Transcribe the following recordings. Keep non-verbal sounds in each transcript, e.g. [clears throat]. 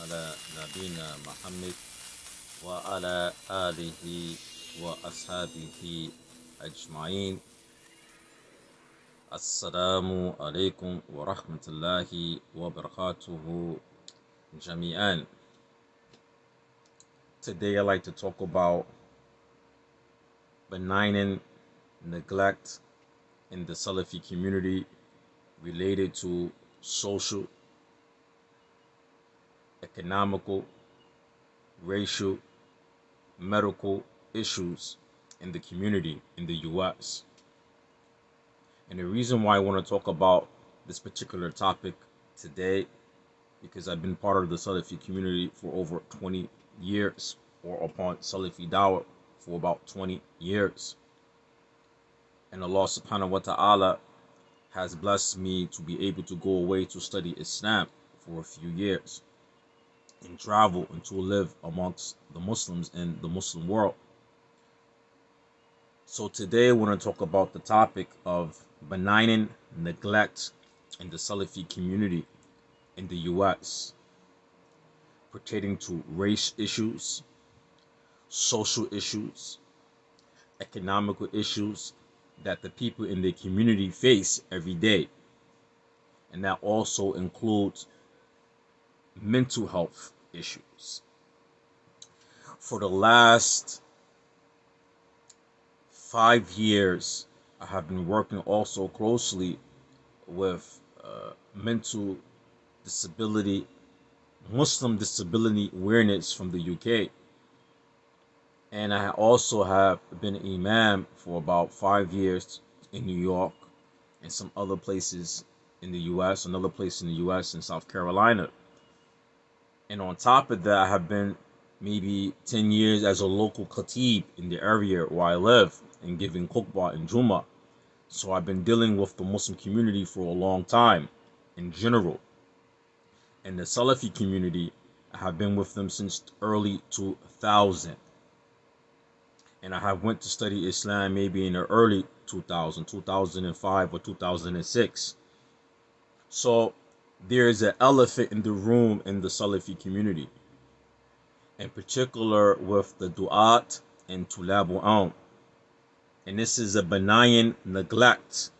على نبينا محمد وعلى آله وأصحابه أجمعين السلام عليكم ورحمة الله وبركاته جميعا Today I'd like to talk about benign neglect in the Salafi community related to social, economical, racial, medical issues in the community in the US. And the reason why I want to talk about this particular topic today because I've been part of the Salafi community for over 20 years or upon Salafi Dawah for about 20 years. And Allah subhanahu wa ta'ala has blessed me to be able to go away to study Islam for a few years and travel and to live amongst the Muslims in the Muslim world. So today I want to talk about the topic of benign neglect in the Salafi community in the US pertaining to race issues, social issues, economical issues that the people in the community face every day. And that also includes mental health issues. For the last five years, I have been working also closely with uh, mental disability Muslim Disability Awareness from the UK. And I also have been an imam for about five years in New York and some other places in the US, another place in the US in South Carolina. And on top of that, I have been maybe 10 years as a local khatib in the area where I live and giving khutbah and Juma. So I've been dealing with the Muslim community for a long time in general and the Salafi community. I have been with them since early 2000. And I have went to study Islam maybe in the early 2000, 2005 or 2006. So there is an elephant in the room in the Salafi community. In particular with the Du'at and Tulabul Ilm. And this is a benign neglect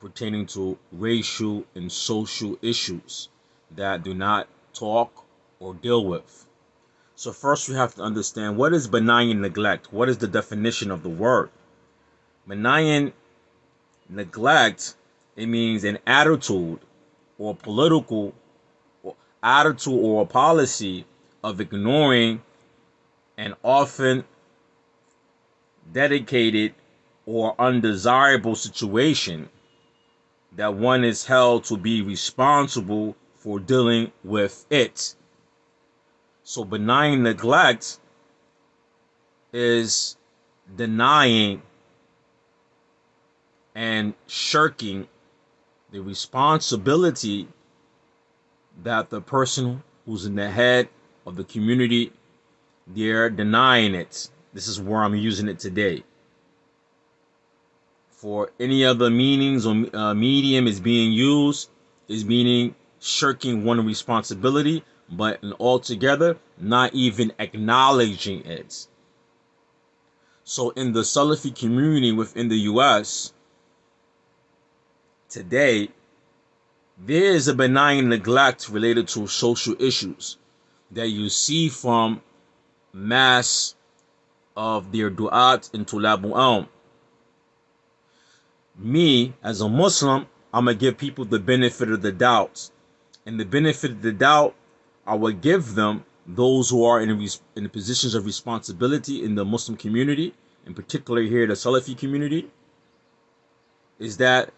pertaining to racial and social issues that do not talk or deal with. So first we have to understand what is benign neglect? What is the definition of the word? Benign neglect, it means an attitude or political attitude or policy of ignoring an often dedicated or undesirable situation that one is held to be responsible for dealing with it. So benign neglect is denying and shirking the responsibility that the person who's in the head of the community they're denying it. This is where I'm using it today. For any other meanings or uh, medium is being used is meaning shirking one responsibility, but altogether not even acknowledging it. So, in the Salafi community within the US today, there is a benign neglect related to social issues that you see from mass of their du'at and tulabul ilm. Me, as a Muslim, I'm going to give people the benefit of the doubt and the benefit of the doubt, I will give them those who are in, in the positions of responsibility in the Muslim community, in particular here the Salafi community, is that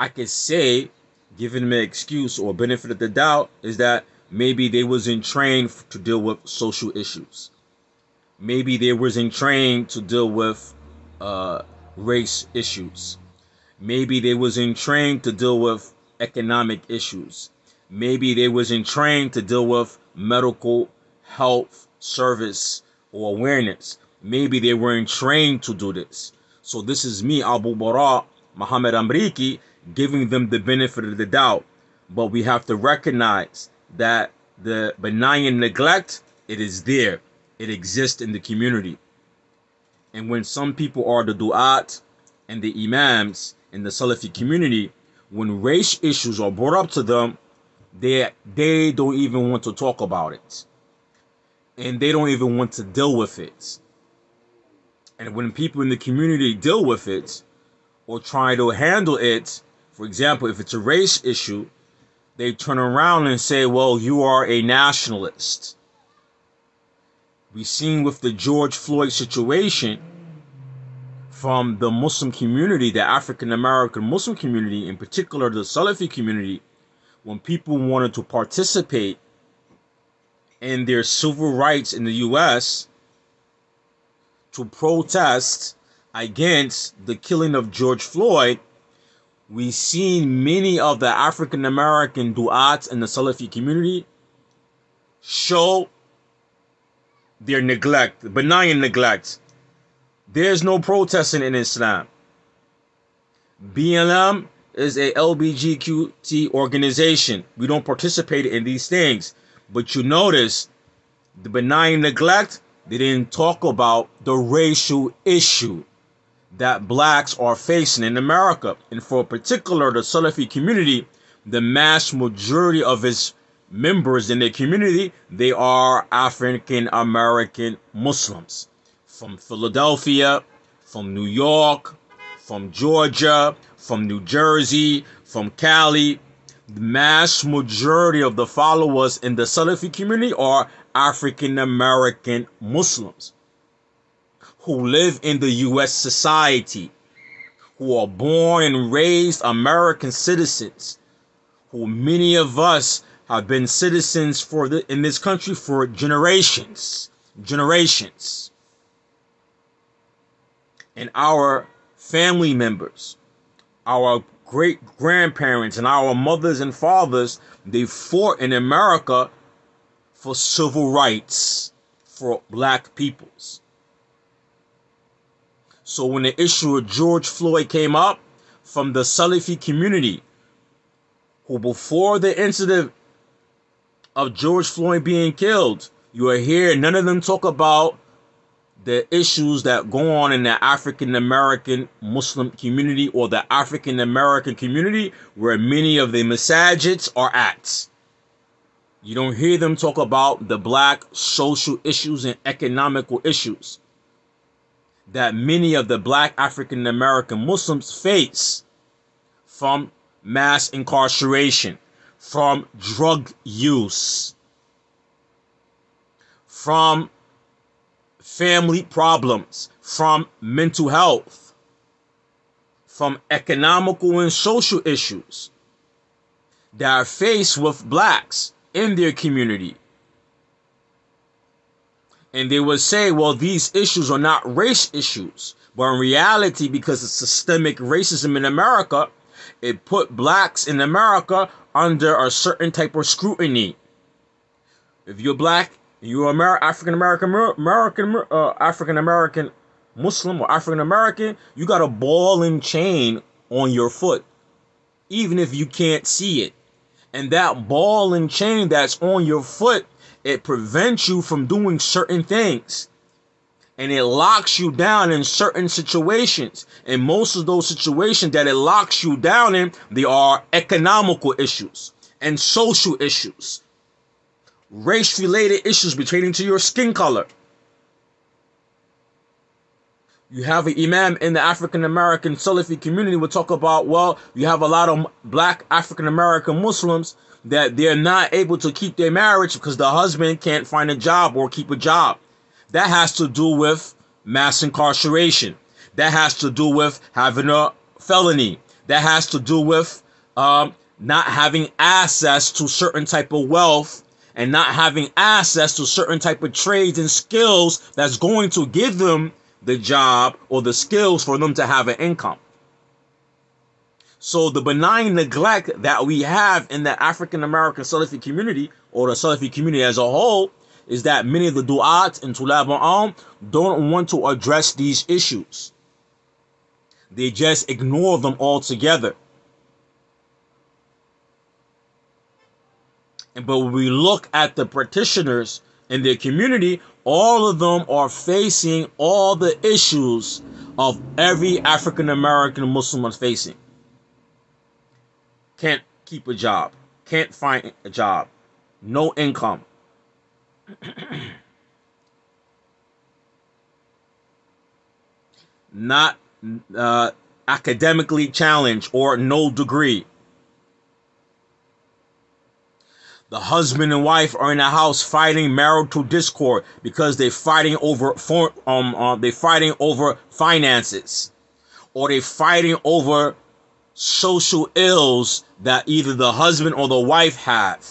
I could say, giving them an excuse or benefit of the doubt, is that maybe they wasn't trained to deal with social issues. Maybe they wasn't trained to deal with uh, race issues. Maybe they wasn't trained to deal with economic issues maybe they wasn't trained to deal with medical health service or awareness. Maybe they weren't trained to do this. So this is me, Abu Baraa, Muhammad Amreeki, giving them the benefit of the doubt. But we have to recognize that the benign neglect, it is there. It exists in the community. And when some people are the du'at and the imams in the Salafi community, when race issues are brought up to them, they they don't even want to talk about it. And they don't even want to deal with it. And when people in the community deal with it or try to handle it, for example, if it's a race issue, they turn around and say, well, you are a nationalist. We've seen with the George Floyd situation from the Muslim community, the African American Muslim community, in particular the Salafi community, when people wanted to participate in their civil rights in the US to protest against the killing of George Floyd, we've seen many of the African American du'ats in the Salafi community show their neglect, benign neglect. There's no protesting in Islam. BLM is a LBGQT organization. We don't participate in these things. But you notice the benign neglect, they didn't talk about the racial issue that blacks are facing in America. And for particular the Salafi community, the mass majority of its members in the community, they are African American Muslims from Philadelphia, from New York, from Georgia, from New Jersey, from Cali. The mass majority of the followers in the Salafi community are African American Muslims who live in the U.S. society, who are born and raised American citizens, who many of us have been citizens for the, in this country for generations, generations. And our family members, our great grandparents, and our mothers and fathers, they fought in America for civil rights for black peoples. So when the issue of George Floyd came up from the Salafi community, who before the incident of George Floyd being killed, you are here, none of them talk about the issues that go on in the African American Muslim community or the African American community where many of the masajids are at. You don't hear them talk about the black social issues and economical issues that many of the black African American Muslims face from mass incarceration, from drug use, from family problems, from mental health, from economical and social issues that are faced with blacks in their community and they would say, well, these issues are not race issues. But in reality, because of systemic racism in America, it put blacks in America under a certain type of scrutiny. If you're black, you're Amer- African American, American, uh, African American Muslim or African American, you got a ball and chain on your foot, even if you can't see it. And that ball and chain that's on your foot it prevents you from doing certain things. And it locks you down in certain situations. And most of those situations that it locks you down in, they are economical issues and social issues. Race related issues pertaining to your skin color. You have an imam in the African American Salafi community will talk about, well, you have a lot of black African American Muslims that they're not able to keep their marriage because the husband can't find a job or keep a job. That has to do with mass incarceration. That has to do with having a felony. That has to do with um, not having access to certain type of wealth and not having access to certain type of trades and skills that's going to give them the job or the skills for them to have an income. So the benign neglect that we have in the African American Salafi community or the Salafi community as a whole is that many of the du'at and tulab al don't want to address these issues. They just ignore them altogether. And but when we look at the practitioners in their community, all of them are facing all the issues of every African American Muslim is facing. Can't keep a job, can't find a job, no income. [clears throat] Not uh, academically challenged or no degree. The husband and wife are in the house fighting marital discord because they're fighting over for, um uh, they're fighting over finances, or they're fighting over social ills that either the husband or the wife have.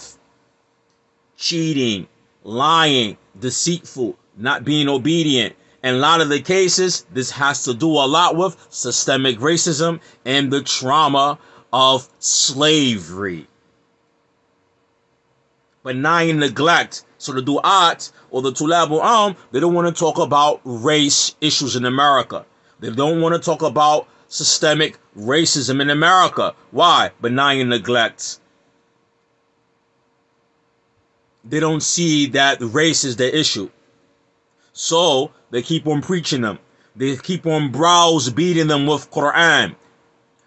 Cheating, lying, deceitful, not being obedient. In a lot of the cases, this has to do a lot with systemic racism and the trauma of slavery benign neglect. So the du'at or the tulabu am, they don't want to talk about race issues in America. They don't want to talk about systemic racism in America. Why? Benign neglect. They don't see that race is the issue. So they keep on preaching them. They keep on brows beating them with Quran,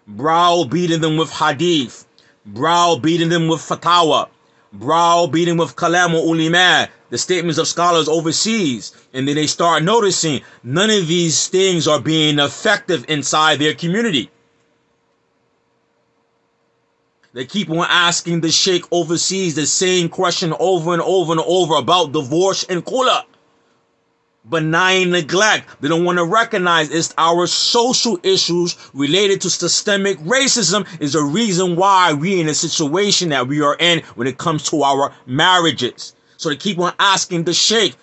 brow beating them with hadith, brow beating them with fatwa, browbeating with kalam ulama, the statements of scholars overseas, and then they start noticing none of these things are being effective inside their community. They keep on asking the sheikh overseas the same question over and over and over about divorce and khula benign neglect. They don't want to recognize it's our social issues related to systemic racism is the reason why we in the situation that we are in when it comes to our marriages. So they keep on asking the sheikh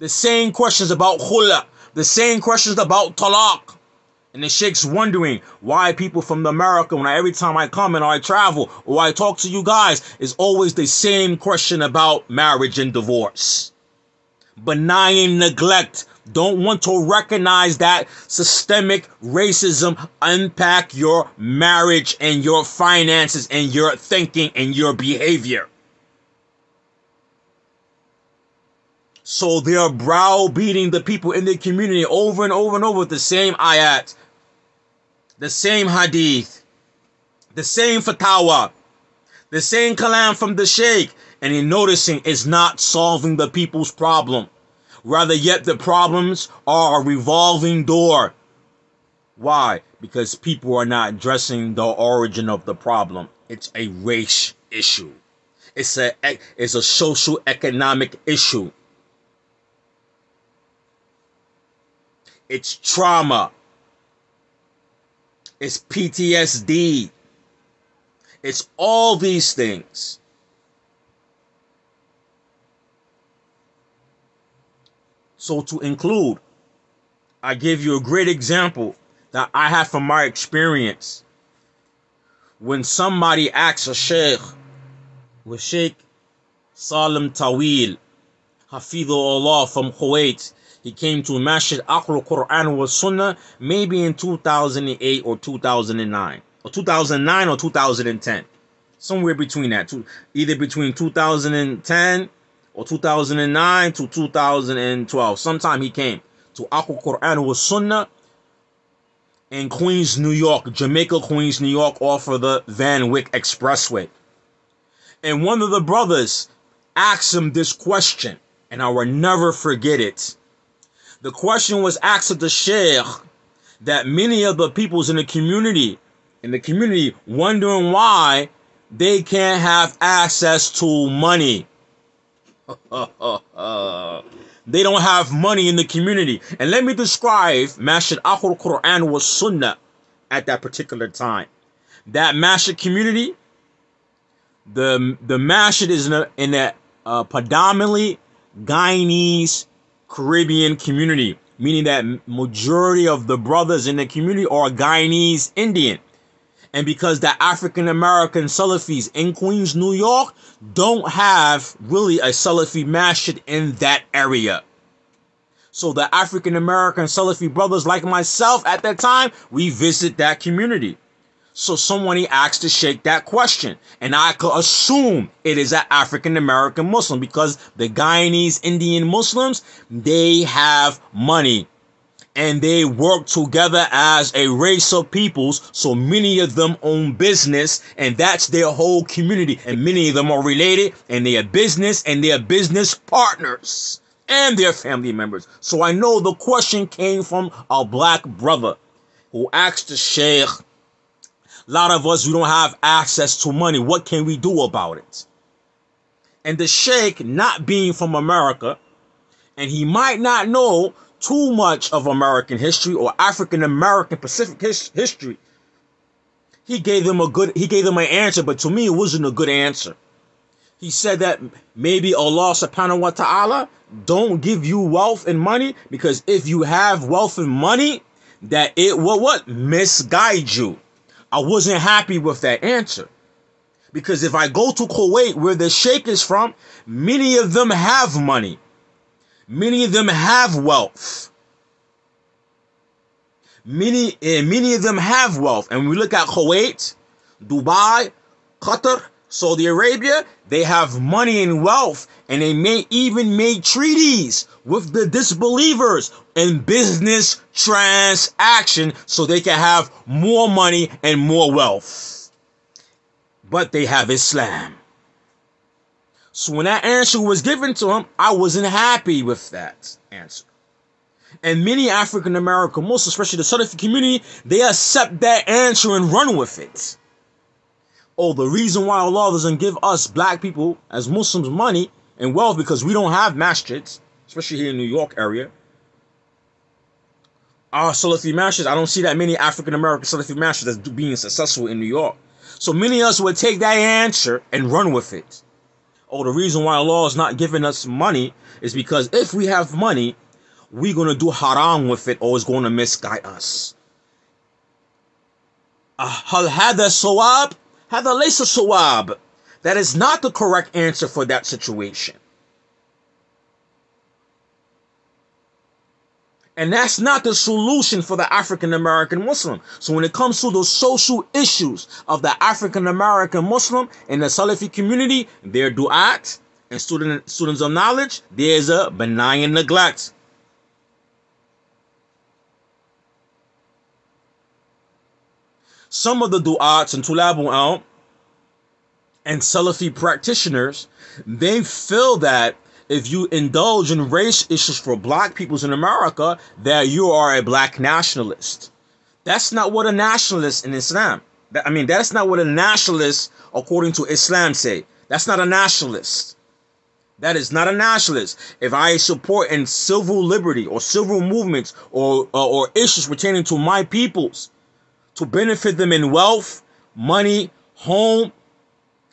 the same questions about khula, the same questions about talaq. And the sheikh's wondering why people from America, when I, every time I come and I travel or I talk to you guys, is always the same question about marriage and divorce benign neglect, don't want to recognize that systemic racism Unpack your marriage and your finances and your thinking and your behavior. So they are browbeating the people in the community over and over and over with the same ayat, the same hadith, the same fatwa, the same kalam from the sheikh, and in noticing is not solving the people's problem. Rather, yet the problems are a revolving door. Why? Because people are not addressing the origin of the problem. It's a race issue. It's a it's a social economic issue. It's trauma. It's PTSD. It's all these things. So to include, I give you a great example that I have from my experience. When somebody asks a sheikh, with Sheikh Salim Tawil, Allah from Kuwait, he came to Masjid Ahlul Quran wa Sunnah maybe in 2008 or 2009 or 2009 or 2010 somewhere between that either between 2010 or 2009 to 2012. Sometime he came to Ahlul Quran was Sunnah in Queens, New York, Jamaica, Queens, New York, off of the Van Wyck Expressway. And one of the brothers asked him this question, and I will never forget it. The question was asked of the Sheikh that many of the peoples in the community, in the community, wondering why they can't have access to money. [laughs] they don't have money in the community. And let me describe Masjid Ahlul Quran was Sunnah at that particular time. That Masjid community, the the Masjid is in a, in a uh, predominantly Guyanese Caribbean community, meaning that majority of the brothers in the community are Guyanese Indian and because the African American Salafis in Queens, New York, don't have really a Salafi masjid in that area. So the African American Salafi brothers like myself at that time, we visit that community. So someone asked to shake that question, and I could assume it is an African American Muslim because the Guyanese Indian Muslims they have money and they work together as a race of peoples. So many of them own business, and that's their whole community. And many of them are related, and they are business and they are business partners and their family members. So I know the question came from a black brother who asked the sheikh, a lot of us, we don't have access to money. What can we do about it? And the sheikh, not being from America, and he might not know too much of American history or African American Pacific his- history. He gave them a good he gave them an answer, but to me it wasn't a good answer. He said that maybe Allah subhanahu wa ta'ala don't give you wealth and money because if you have wealth and money, that it will what misguide you. I wasn't happy with that answer. Because if I go to Kuwait, where the Sheikh is from, many of them have money. Many of them have wealth. Many, and many of them have wealth. And we look at Kuwait, Dubai, Qatar, Saudi Arabia, they have money and wealth, and they may even make treaties with the disbelievers in business transaction so they can have more money and more wealth. But they have Islam. So when that answer was given to him, I wasn't happy with that answer. And many African American Muslims, especially the Salafi community, they accept that answer and run with it. Oh, the reason why Allah doesn't give us black people as Muslims money and wealth because we don't have masjids, especially here in New York area. Our Salafi masjids, I don't see that many African American Salafi masjids that's being successful in New York. So many of us would take that answer and run with it oh, the reason why Allah is not giving us money is because if we have money, we're going to do haram with it or it's going to misguide us. Ah, that is not the correct answer for that situation. And that's not the solution for the African American Muslim. So when it comes to the social issues of the African American Muslim in the Salafi community, their du'at and student, students of knowledge, there's a benign neglect. Some of the du'ats and tulabul and Salafi practitioners, they feel that if you indulge in race issues for black peoples in America, that you are a black nationalist. That's not what a nationalist in Islam. I mean, that's not what a nationalist, according to Islam, say. That's not a nationalist. That is not a nationalist. If I support in civil liberty or civil movements or, or, or issues pertaining to my peoples to benefit them in wealth, money, home,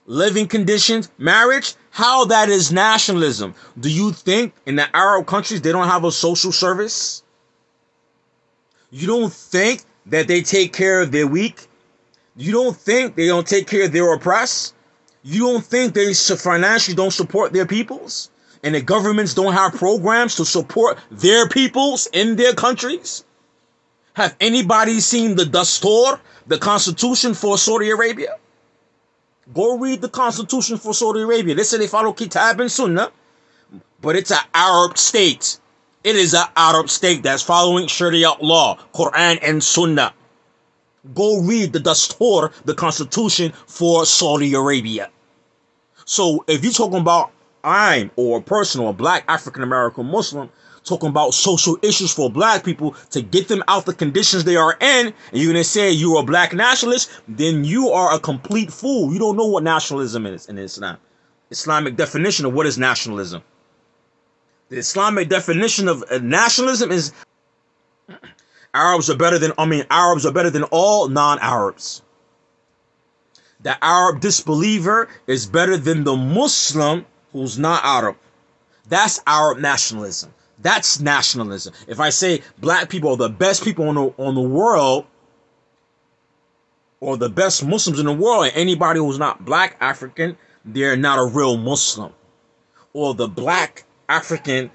living conditions, marriage, how that is nationalism. Do you think in the Arab countries they don't have a social service? You don't think that they take care of their weak? You don't think they don't take care of their oppressed? You don't think they financially don't support their peoples? And the governments don't have programs to support their peoples in their countries? Have anybody seen the Dastur, the constitution for Saudi Arabia? Go read the constitution for Saudi Arabia. They say they follow Kitab and Sunnah, but it's an Arab state. It is an Arab state that's following Sharia law, Quran and Sunnah. Go read the Dastur, the constitution for Saudi Arabia. So if you're talking about I'm or a person or a black African American Muslim talking about social issues for black people to get them out the conditions they are in, and you're gonna say you're a black nationalist, then you are a complete fool. You don't know what nationalism is in Islam. Islamic definition of what is nationalism. The Islamic definition of uh, nationalism is [clears throat] Arabs are better than I mean Arabs are better than all non-Arabs. The Arab disbeliever is better than the Muslim who's not Arab. That's Arab nationalism. That's nationalism. If I say black people are the best people on the, on the world, or the best Muslims in the world, and anybody who's not black African, they're not a real Muslim. Or the black African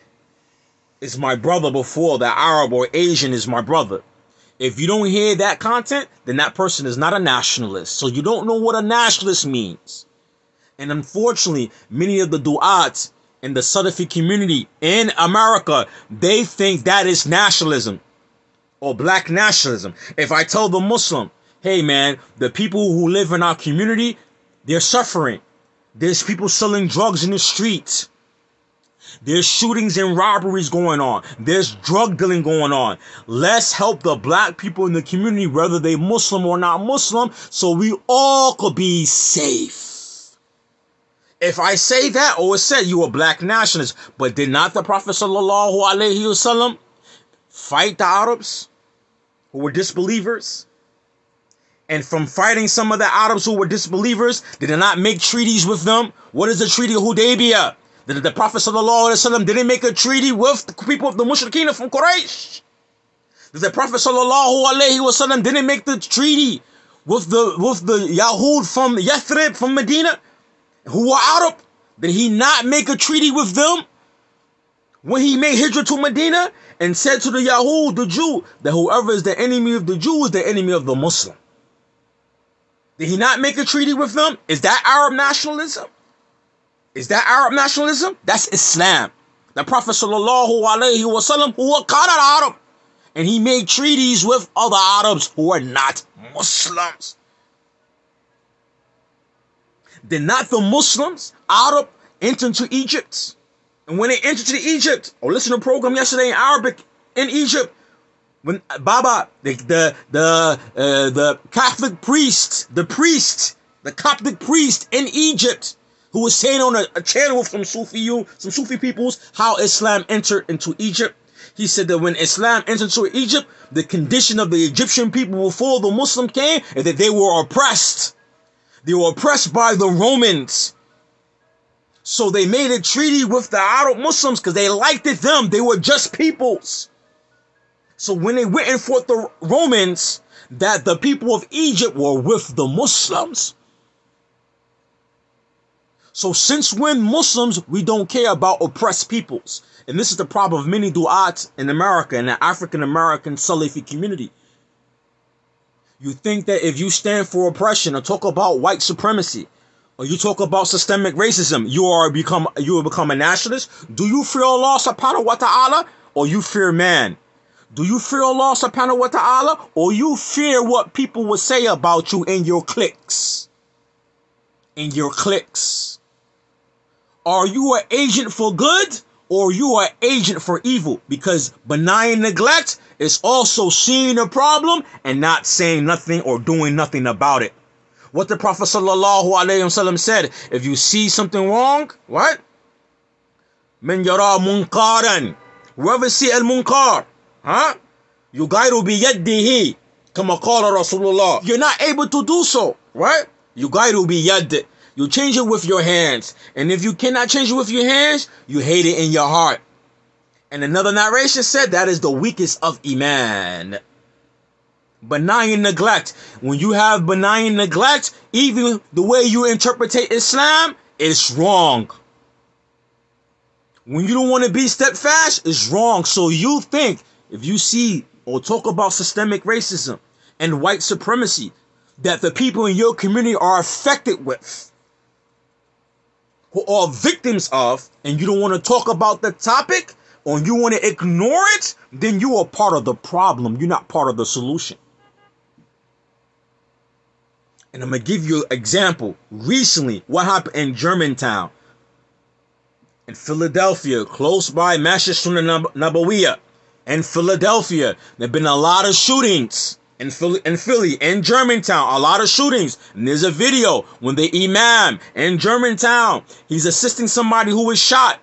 is my brother before the Arab or Asian is my brother. If you don't hear that content, then that person is not a nationalist. So you don't know what a nationalist means. And unfortunately, many of the du'at in the Salafi community in America, they think that is nationalism or black nationalism. If I tell the Muslim, hey man, the people who live in our community, they're suffering. There's people selling drugs in the streets. There's shootings and robberies going on. There's drug dealing going on. Let's help the black people in the community, whether they Muslim or not Muslim, so we all could be safe. If I say that, or it said you were black nationalist, but did not the Prophet sallallahu alaihi wasallam fight the Arabs who were disbelievers? And from fighting some of the Arabs who were disbelievers, did they not make treaties with them? What is the Treaty of Hudaybiyah? Did the Prophet wasallam didn't make a treaty with the people of the Mushrikeen from Quraysh? Did the Prophet wasallam didn't make the treaty with the with the Yahud from Yathrib from Medina? Who are Arab, did he not make a treaty with them when he made Hijrah to Medina and said to the Yahud, the Jew, that whoever is the enemy of the Jew is the enemy of the Muslim? Did he not make a treaty with them? Is that Arab nationalism? Is that Arab nationalism? That's Islam. The Prophet sallallahu alaihi wasallam who were Arab, and he made treaties with other Arabs who are not Muslims. Did not the Muslims, Arab, enter into Egypt? And when they entered to Egypt, or listen to a program yesterday in Arabic in Egypt, when Baba, the the the, uh, the Catholic priest, the priest, the Coptic priest in Egypt, who was saying on a, a channel from Sufi, you, some Sufi peoples, how Islam entered into Egypt. He said that when Islam entered into Egypt, the condition of the Egyptian people before the Muslim came is that they were oppressed. They were oppressed by the Romans. So they made a treaty with the Arab Muslims because they liked it them. They were just peoples. So when they went and fought the Romans, that the people of Egypt were with the Muslims. So since when Muslims, we don't care about oppressed peoples. And this is the problem of many du'at in America and the African American Salafi community. You think that if you stand for oppression or talk about white supremacy, or you talk about systemic racism, you are become you will become a nationalist. Do you fear Allah subhanahu wa ta'ala or you fear man? Do you fear Allah subhanahu wa ta'ala or you fear what people will say about you in your cliques? In your cliques. Are you an agent for good or you are agent for evil? Because benign neglect is also seeing a problem and not saying nothing or doing nothing about it. What the Prophet sallallahu alaihi wasallam said, if you see something wrong, what? من يرى منكرا whoever see al munkar huh يغير بيده كما قال رسول الله you're not able to do so right يغير بيد you change it with your hands and if you cannot change it with your hands you hate it in your heart and another narration said that is the weakest of Iman. Benign neglect. When you have benign neglect, even the way you interpret Islam is wrong. When you don't want to be steadfast, it's wrong. So you think if you see or talk about systemic racism and white supremacy that the people in your community are affected with, who are victims of, and you don't want to talk about the topic, or you want to ignore it, then you are part of the problem. You're not part of the solution. And I'm going to give you an example. Recently, what happened in Germantown, in Philadelphia, close by Sunnah Nabawiya, in Philadelphia. There have been a lot of shootings in Philly, in Philly, in Germantown, a lot of shootings. And there's a video when the imam in Germantown, he's assisting somebody who was shot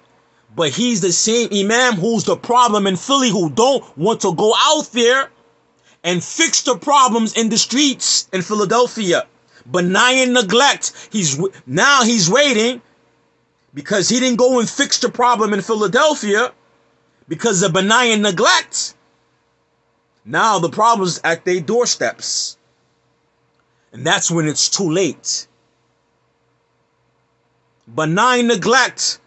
but he's the same imam who's the problem in Philly who don't want to go out there and fix the problems in the streets in Philadelphia. Benign neglect. He's now he's waiting because he didn't go and fix the problem in Philadelphia because of benign neglect. Now the problem's at their doorsteps. And that's when it's too late. Benign neglect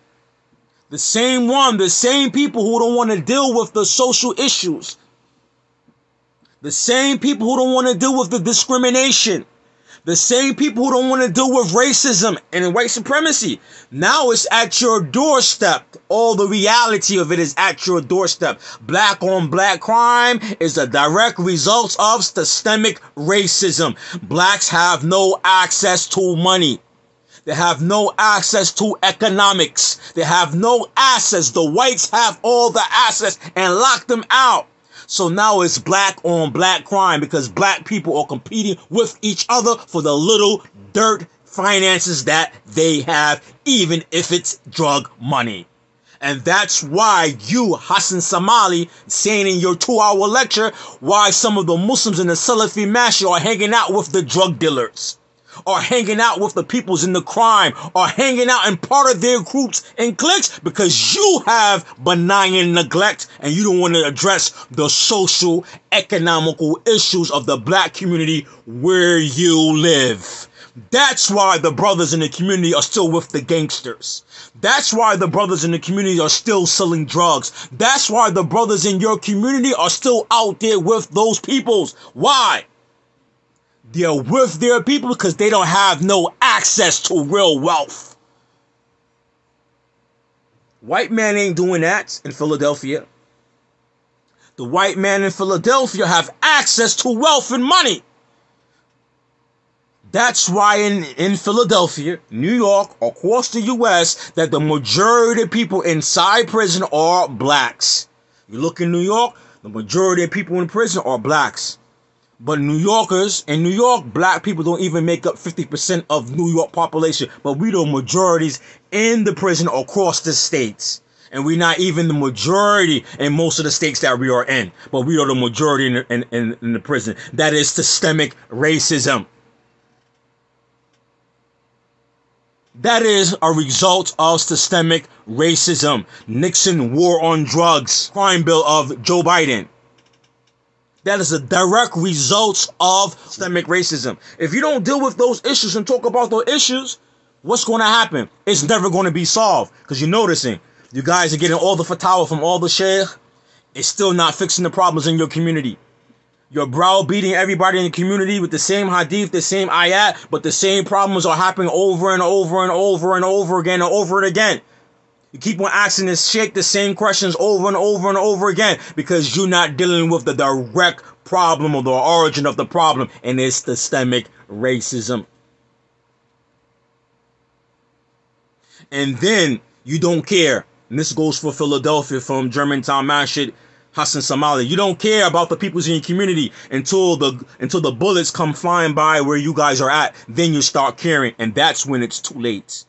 the same one, the same people who don't want to deal with the social issues. The same people who don't want to deal with the discrimination. The same people who don't want to deal with racism and white supremacy. Now it's at your doorstep. All the reality of it is at your doorstep. Black on black crime is a direct result of systemic racism. Blacks have no access to money. They have no access to economics. They have no access. The whites have all the access and lock them out. So now it's black on black crime because black people are competing with each other for the little dirt finances that they have, even if it's drug money. And that's why you, Hassan Somali, saying in your two hour lecture why some of the Muslims in the Salafi Masjid are hanging out with the drug dealers are hanging out with the peoples in the crime, are hanging out in part of their groups and cliques because you have benign neglect and you don't want to address the social, economical issues of the black community where you live. That's why the brothers in the community are still with the gangsters. That's why the brothers in the community are still selling drugs. That's why the brothers in your community are still out there with those peoples. Why? They're with their people because they don't have no access to real wealth. White man ain't doing that in Philadelphia. The white man in Philadelphia have access to wealth and money. That's why in, in Philadelphia, New York, across the US, that the majority of people inside prison are blacks. You look in New York, the majority of people in prison are blacks. But New Yorkers in New York, black people don't even make up 50% of New York population. But we the majorities in the prison across the states. And we're not even the majority in most of the states that we are in. But we are the majority in, in, in, in the prison. That is systemic racism. That is a result of systemic racism. Nixon war on drugs, crime bill of Joe Biden. That is a direct result of systemic racism. If you don't deal with those issues and talk about those issues, what's going to happen? It's never going to be solved. Because you're noticing, you guys are getting all the fatwa from all the sheikh. It's still not fixing the problems in your community. You're browbeating everybody in the community with the same hadith, the same ayat, but the same problems are happening over and over and over and over again and over and again. You keep on asking this shake the same questions over and over and over again because you're not dealing with the direct problem or the origin of the problem, and it's systemic racism. And then you don't care. And this goes for Philadelphia from Germantown Masjid, Hassan Somali. You don't care about the peoples in your community until the until the bullets come flying by where you guys are at. Then you start caring, and that's when it's too late.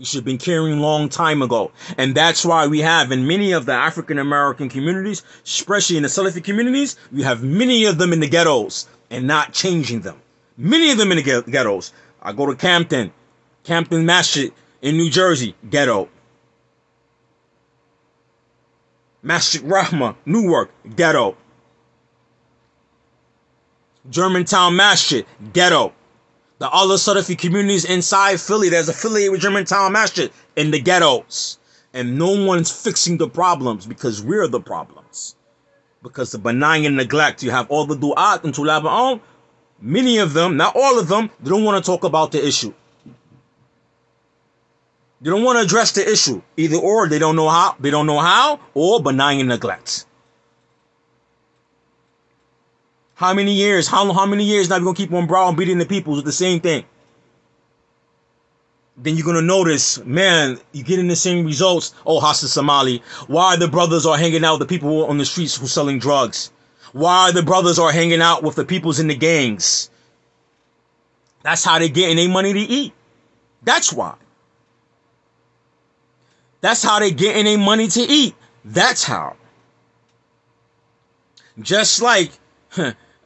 You should have been caring long time ago. And that's why we have in many of the African American communities, especially in the Salafi communities, we have many of them in the ghettos and not changing them. Many of them in the ghettos. I go to Camden, Camden Masjid in New Jersey, ghetto. Masjid Rahma, Newark, ghetto. Germantown Masjid, ghetto the other Salafi communities inside Philly that's affiliated with Germantown Masjid in the ghettos. And no one's fixing the problems because we're the problems. Because the benign neglect, you have all the du'at and tulaba'on. Many of them, not all of them, they don't want to talk about the issue. They don't want to address the issue. Either or, they don't know how, they don't know how, or benign neglect. How many years? How how many years now we gonna keep on browbeating the people with the same thing? Then you're gonna notice, man, you're getting the same results. Oh, Hassan Somali, why the brothers are hanging out with the people on the streets who selling drugs? Why the brothers are hanging out with the peoples in the gangs? That's how they getting their money to eat. That's why. That's how they getting their money to eat. That's how. Just like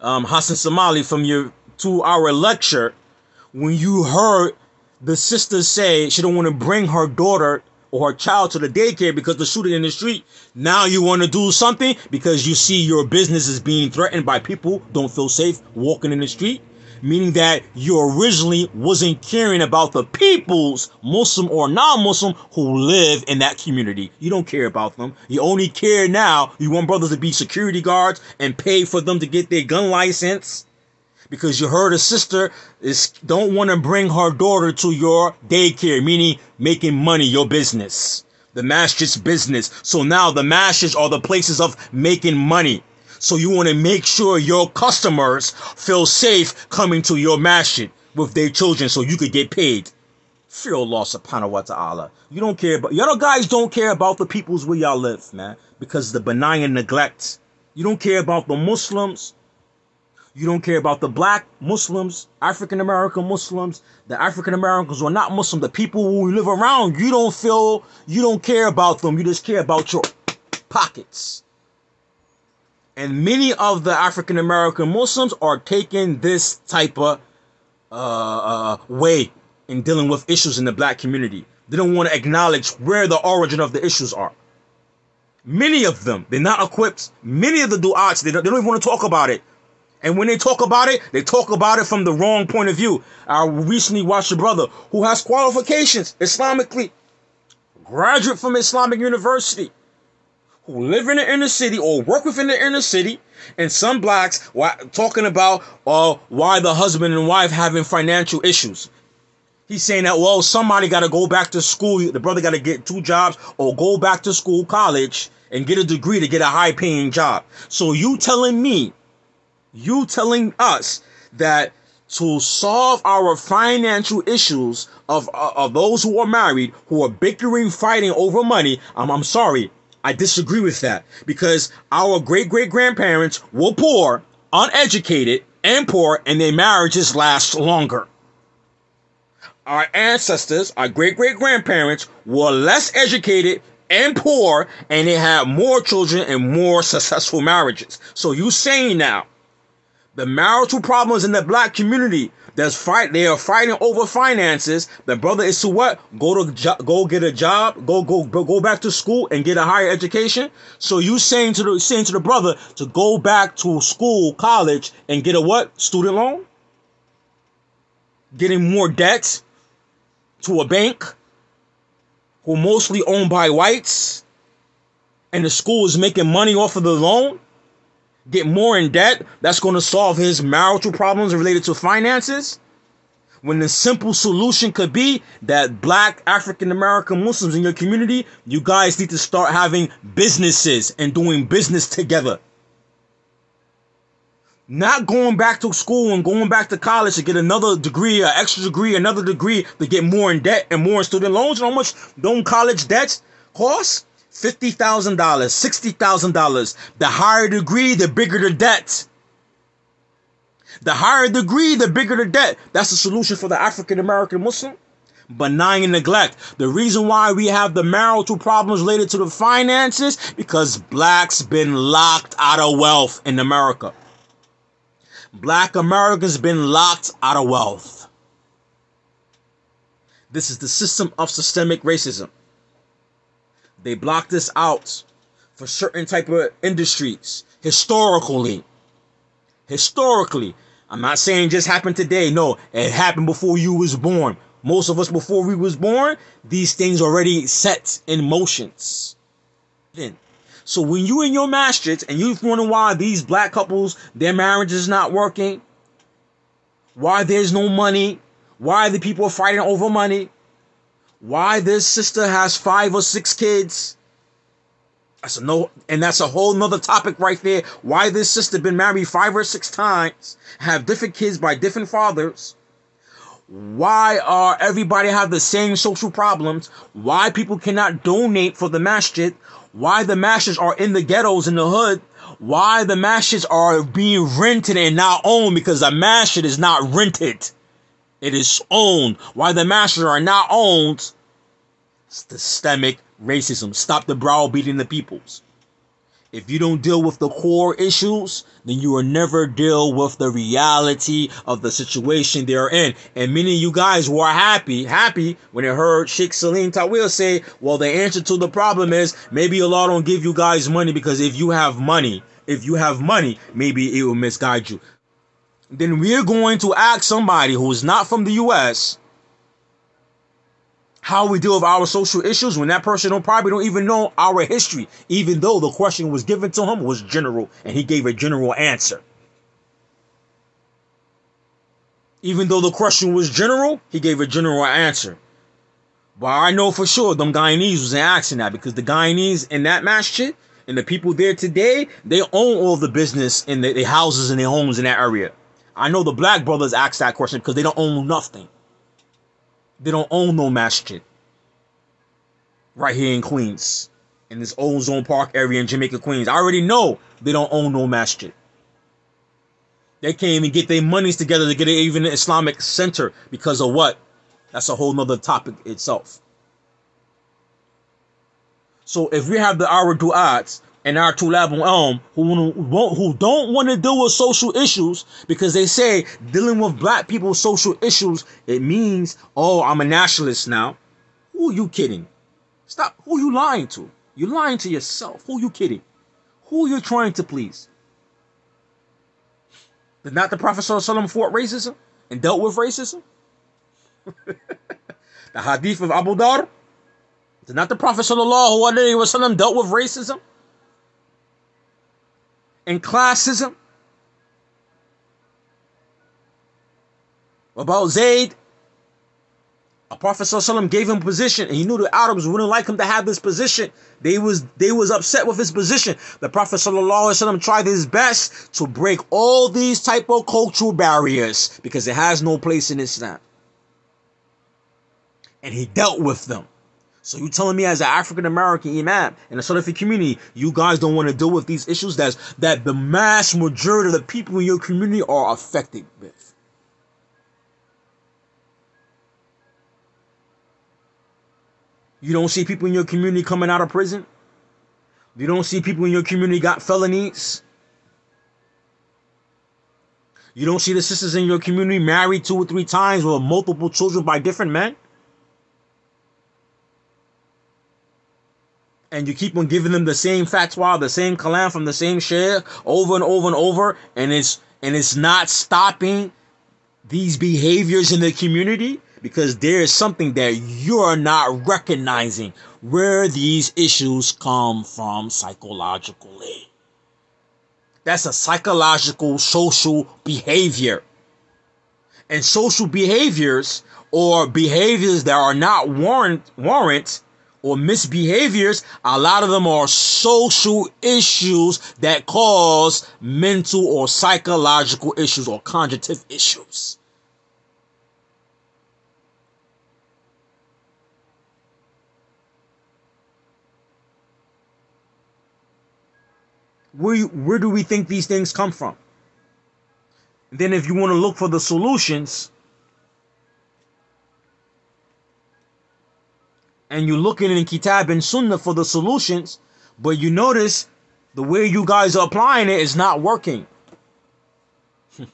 um, Hassan Somali from your two hour lecture when you heard the sister say she don't want to bring her daughter or her child to the daycare because the shooting in the street. Now you want to do something because you see your business is being threatened by people don't feel safe walking in the street. Meaning that you originally wasn't caring about the peoples, Muslim or non-Muslim, who live in that community. You don't care about them. You only care now. You want brothers to be security guards and pay for them to get their gun license because you heard a sister is don't want to bring her daughter to your daycare, meaning making money your business. The masjid's business. So now the masjids are the places of making money. So you want to make sure your customers feel safe coming to your masjid with their children so you could get paid. Fear Allah subhanahu wa ta'ala. You don't care about y'all guys don't care about the peoples where y'all live, man. Because the benign neglect. You don't care about the Muslims. You don't care about the black Muslims, African American Muslims, the African Americans who are not Muslim, the people who live around. You don't feel you don't care about them. You just care about your pockets. And many of the African American Muslims are taking this type of uh, uh, way in dealing with issues in the black community. They don't want to acknowledge where the origin of the issues are. Many of them, they're not equipped. Many of the du'ats, they don't, they don't even want to talk about it. And when they talk about it, they talk about it from the wrong point of view. I recently watched a brother who has qualifications Islamically, graduate from Islamic University who live in the inner city or work within the inner city, and some blacks talking about uh, why the husband and wife having financial issues. He's saying that well, somebody got to go back to school. The brother got to get two jobs or go back to school, college, and get a degree to get a high paying job. So you telling me, you telling us that to solve our financial issues of, uh, of those who are married, who are bickering, fighting over money, I'm, I'm sorry, I disagree with that because our great great grandparents were poor, uneducated, and poor, and their marriages last longer. Our ancestors, our great great grandparents, were less educated and poor, and they had more children and more successful marriages. So you saying now the marital problems in the black community there's fight. They are fighting over finances. The brother is to what? Go to jo- go get a job. Go go go back to school and get a higher education. So you saying to the saying to the brother to go back to school, college, and get a what? Student loan. Getting more debt to a bank, who mostly owned by whites, and the school is making money off of the loan get more in debt, that's going to solve his marital problems related to finances. When the simple solution could be that black African American Muslims in your community, you guys need to start having businesses and doing business together. Not going back to school and going back to college to get another degree, an extra degree, another degree to get more in debt and more in student loans. You know how much those college debts cost? $50,000, $60,000. The higher degree, the bigger the debt. The higher degree, the bigger the debt. That's the solution for the African American Muslim. Benign neglect. The reason why we have the marital problems related to the finances because blacks been locked out of wealth in America. Black Americans been locked out of wealth. This is the system of systemic racism. They blocked this out for certain type of industries historically. Historically, I'm not saying just happened today. No, it happened before you was born. Most of us before we was born, these things already set in motions. Then, so when you in your masjids and you wondering why these black couples their marriage is not working, why there's no money, why the people are fighting over money, why this sister has five or six kids. That's a no, and that's a whole nother topic right there. Why this sister been married five or six times, have different kids by different fathers. Why are everybody have the same social problems? Why people cannot donate for the masjid? Why the masjids are in the ghettos in the hood? Why the masjids are being rented and not owned because the masjid is not rented. It is owned. Why the masters are not owned? Systemic racism. Stop the browbeating the peoples. If you don't deal with the core issues, then you will never deal with the reality of the situation they're in. And many of you guys were happy, happy when they heard Sheikh Salim Tawil say, well, the answer to the problem is maybe Allah don't give you guys money because if you have money, if you have money, maybe it will misguide you. Then we're going to ask somebody who is not from the US how we deal with our social issues when that person don't probably don't even know our history, even though the question was given to him was general and he gave a general answer. Even though the question was general, he gave a general answer. But I know for sure them Guyanese was asking that because the Guyanese in that masjid and the people there today, they own all the business and the, the houses and their homes in that area. I know the black brothers asked that question because they don't own nothing. They don't own no masjid. Right here in Queens. In this Ozone Park area in Jamaica, Queens. I already know they don't own no masjid. They can't even get their monies together to get even an Islamic center because of what? That's a whole nother topic itself. So if we have the our du'ats and our tulab um who who don't want to deal with social issues because they say dealing with black people's social issues it means oh I'm a nationalist now. Who are you kidding? Stop. Who you lying to? You're lying to yourself. Who you kidding? Who you trying to please? Did not the Prophet ﷺ fought racism and dealt with racism? [laughs] the hadith of Abu Dharr. Did not the Prophet ﷺ dealt with racism and classism? About Zayd, a Prophet ﷺ gave him position, and he knew the Arabs wouldn't like him to have this position. They was they was upset with his position. The Prophet ﷺ tried his best to break all these type of cultural barriers because it has no place in Islam. And he dealt with them. So you telling me as an African American imam in a Salafi community, you guys don't want to deal with these issues that's that the mass majority of the people in your community are affected with. You don't see people in your community coming out of prison. You don't see people in your community got felonies. You don't see the sisters in your community married two or three times with multiple children by different men. And you keep on giving them the same fatwa, the same kalam from the same sheikh over and over and over, and it's and it's not stopping these behaviors in the community because there is something that you're not recognizing where these issues come from psychologically. That's a psychological social behavior. And social behaviors or behaviors that are not warrant warrant or misbehaviors, a lot of them are social issues that cause mental or psychological issues or cognitive issues. where where do we think these things come from? Then if you want to look for the solutions and you're looking in Kitab and Sunnah for the solutions, but you notice the way you guys are applying it is not working. [laughs]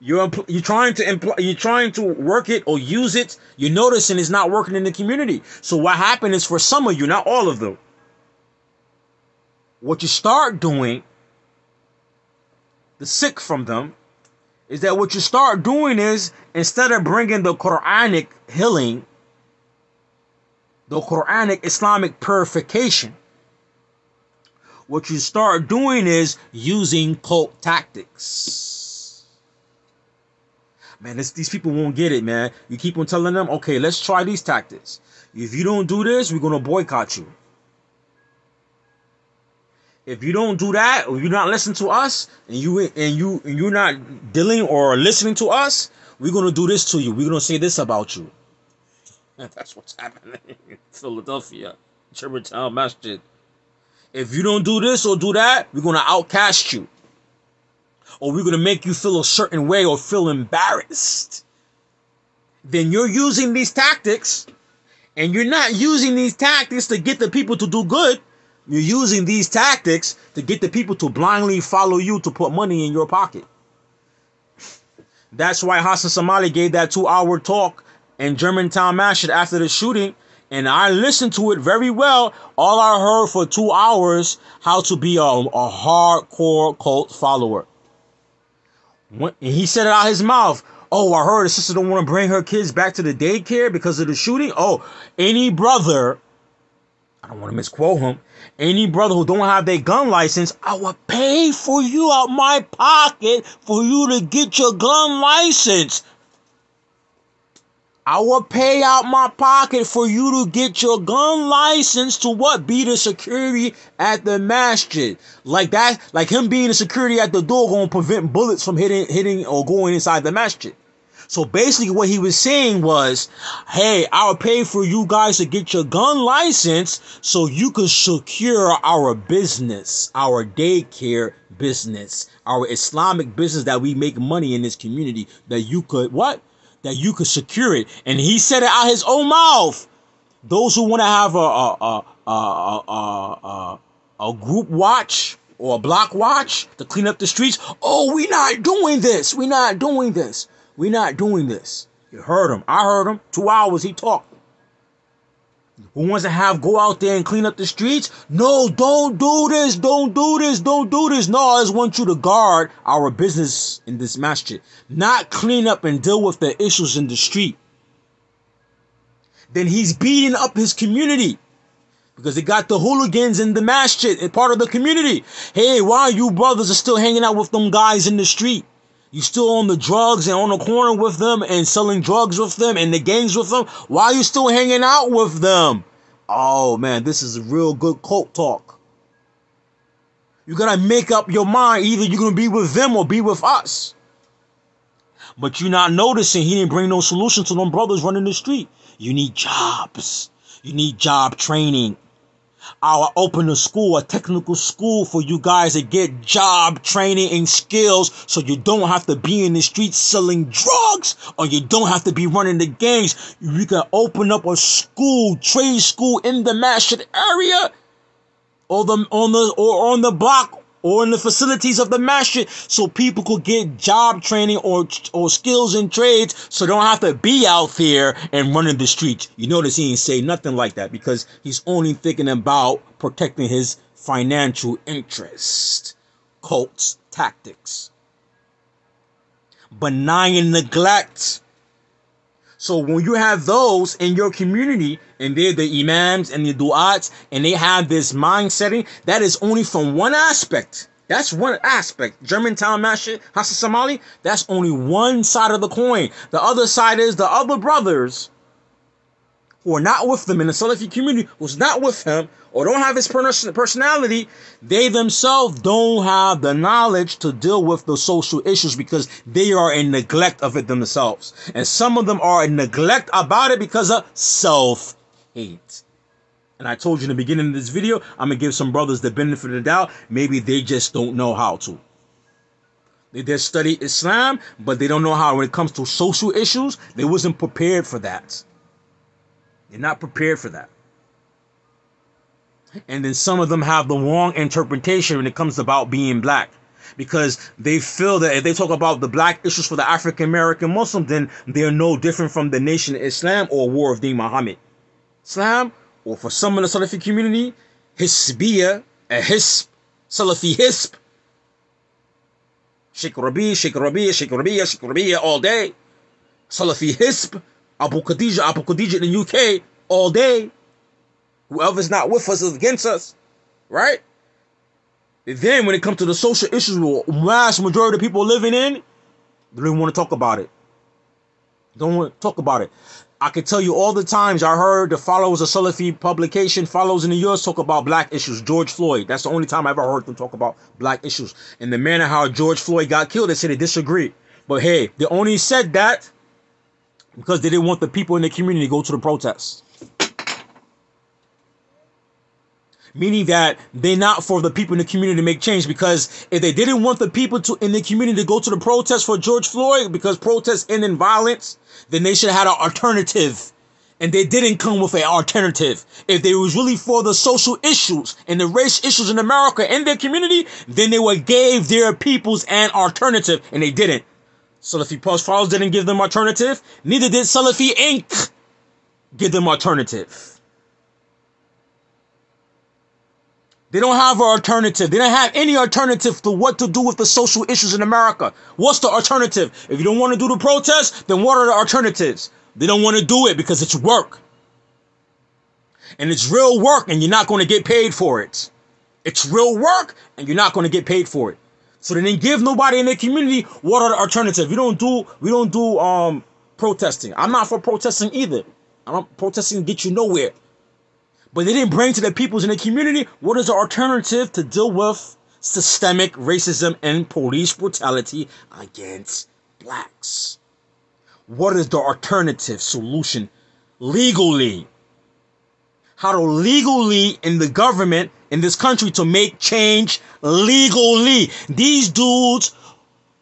you're you're trying to impl- you're trying to work it or use it. You're noticing it's not working in the community. So what happened is for some of you, not all of them, what you start doing, the sick from them, is that what you start doing is instead of bringing the Quranic healing, the Quranic Islamic purification, what you start doing is using cult tactics. Man, this, these people won't get it, man. You keep on telling them, okay, let's try these tactics. If you don't do this, we're going to boycott you. If you don't do that, or you're not listening to us, and you and you and you're not dealing or listening to us, we're gonna do this to you. We're gonna say this about you. [laughs] That's what's happening in Philadelphia, Germantown Masjid. If you don't do this or do that, we're gonna outcast you. Or we're gonna make you feel a certain way or feel embarrassed. Then you're using these tactics, and you're not using these tactics to get the people to do good you're using these tactics to get the people to blindly follow you to put money in your pocket. That's why Hassan Somali gave that two hour talk in Germantown Masjid after the shooting. And I listened to it very well. All I heard for two hours how to be a, a hardcore cult follower. When, he said it out his mouth. Oh, I heard a sister don't want to bring her kids back to the daycare because of the shooting. Oh, any brother, I don't want to misquote him. Any brother who don't have their gun license, I will pay for you out my pocket for you to get your gun license. I will pay out my pocket for you to get your gun license to what? Be the security at the masjid. Like that, like him being the security at the door gonna prevent bullets from hitting hitting or going inside the masjid. So basically what he was saying was, hey, I'll pay for you guys to get your gun license so you can secure our business, our daycare business, our Islamic business that we make money in this community that you could what? That you could secure it. And he said it out his own mouth. Those who want to have a a, a, a, a, a, group watch or a block watch to clean up the streets. Oh, we not doing this. We not doing this. We not doing this. You heard him. I heard him. Two hours he talked. Who wants to have go out there and clean up the streets? No, don't do this. Don't do this. Don't do this. No, I just want you to guard our business in this masjid, not clean up and deal with the issues in the street. Then he's beating up his community because they got the hooligans in the masjid and part of the community. Hey, why you brothers are still hanging out with them guys in the street? You still on the drugs and on the corner with them and selling drugs with them and the gangs with them? Why are you still hanging out with them? Oh man, this is real good cult talk. You gotta make up your mind. Either you're gonna be with them or be with us. But you're not noticing he didn't bring no solution to them brothers running the street. You need jobs. You need job training. I'll open a school, a technical school for you guys to get job training and skills so you don't have to be in the streets selling drugs or you don't have to be running the gangs. You can open up a school, trade school in the masjid area or the on the or on the block or in the facilities of the masjid so people could get job training or or skills and trades so they don't have to be out there and running the streets. You notice he ain't say nothing like that because he's only thinking about protecting his financial interest. Cults, tactics. Benign neglect. So when you have those in your community and they're the imams and the du'ats and they have this mindsetting, that is only from one aspect. That's one aspect. Germantown Masjid, Hassan Somali, that's only one side of the coin. The other side is the other brothers who are not with them in the Salafi community, who's not with him, or don't have his personality, they themselves don't have the knowledge to deal with the social issues because they are in neglect of it themselves. And some of them are in neglect about it because of self hate. And I told you in the beginning of this video, I'm going to give some brothers the benefit of the doubt. Maybe they just don't know how to. They just study Islam, but they don't know how when it comes to social issues, they wasn't prepared for that. They're not prepared for that. And then some of them have the wrong interpretation when it comes about being black. Because they feel that if they talk about the black issues for the African American Muslim, then they're no different from the Nation of Islam or Warith Deen Muhammad. Islam, or for some in the Salafi community, Hisbiya, a Hisb, Salafi Hisb. Sheikh Rabi, Sheikh Rabi, Sheikh Rabi, Sheikh Rabi all day. Salafi Hisb, Abu Khadija, Abu Khadija in the UK all day. Whoever's not with us is against us, right? And then when it comes to the social issues, the vast majority of people living in, they don't want to talk about it. Don't want to talk about it. I can tell you all the times I heard the followers of Salafi publication, followers in the US talk about black issues. George Floyd. That's the only time I ever heard them talk about black issues. And the manner how George Floyd got killed, they said they disagree. But hey, they only said that because they didn't want the people in the community to go to the protests. Meaning that they're not for the people in the community to make change because if they didn't want the people to in the community to go to the protest for George Floyd because protests end in violence, then they should have had an alternative. And they didn't come with an alternative. If they was really for the social issues and the race issues in America and their community, then they would gave their peoples an alternative, and they didn't. Salafi Post Files didn't give them alternative. Neither did Salafi Inc. give them alternative. They don't have an alternative. They don't have any alternative to what to do with the social issues in America. What's the alternative? If you don't want to do the protest, then what are the alternatives? They don't want to do it because it's work. And it's real work and you're not going to get paid for it. It's real work and you're not going to get paid for it. So they didn't give nobody in their community what are the alternatives. We don't do we don't do um protesting. I'm not for protesting either. I'm protesting get you nowhere. But they didn't bring to the peoples in the community what is the alternative to deal with systemic racism and police brutality against blacks. What is the alternative solution legally? How to legally in the government in this country to make change legally. These dudes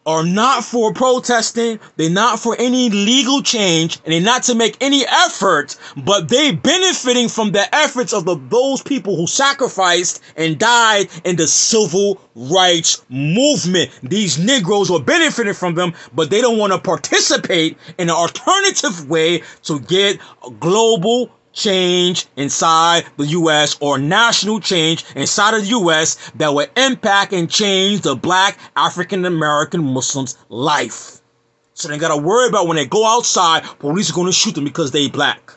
are not for protesting. They're not for any legal change and they're not to make any effort, but they benefiting from the efforts of the, those people who sacrificed and died in the civil rights movement. These Negroes are benefiting from them, but they don't want to participate in an alternative way to get global change inside the US or national change inside of the US that will impact and change the black African American Muslims' life. So they gotta worry about when they go outside, police are gonna shoot them because they black.